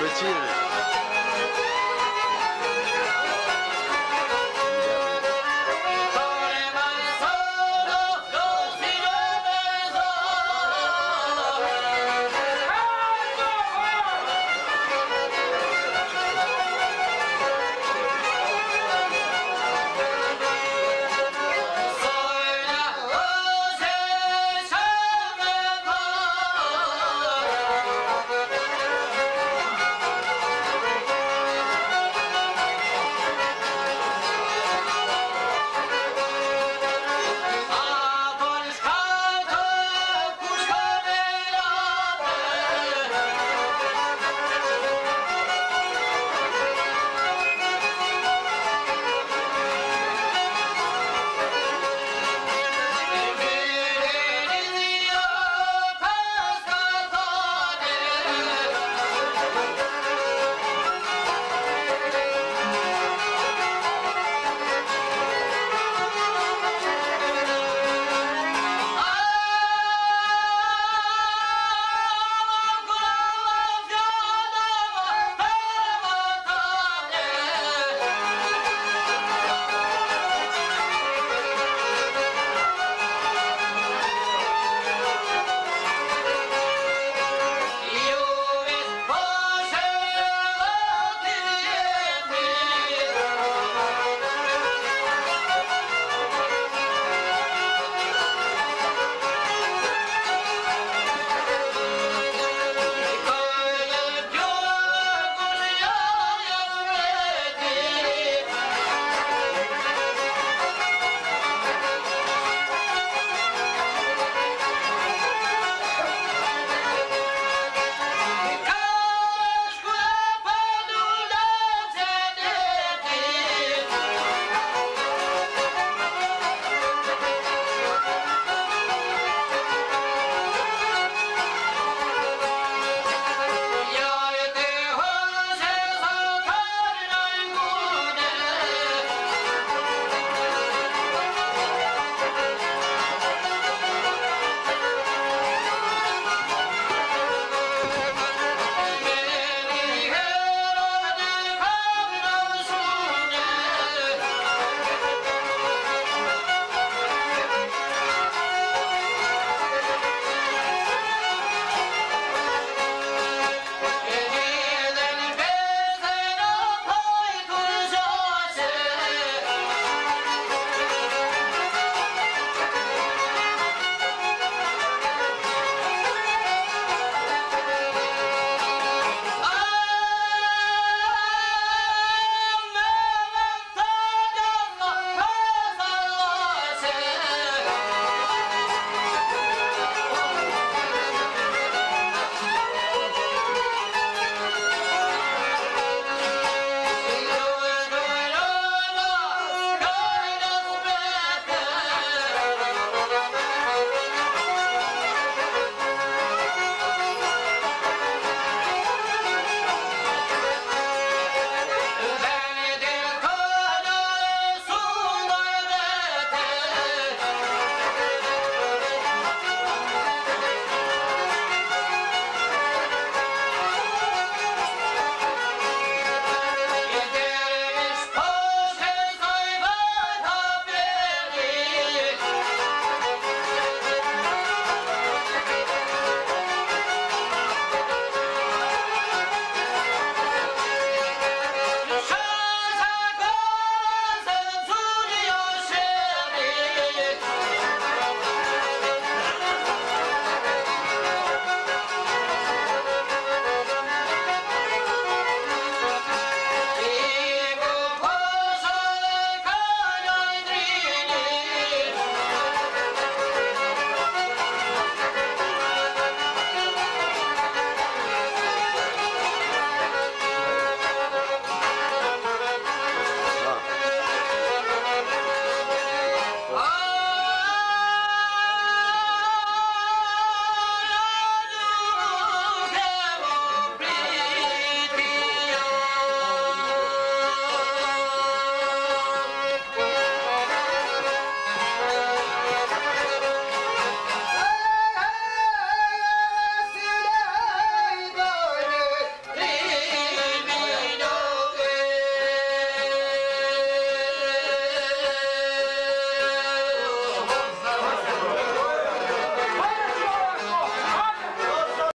بشير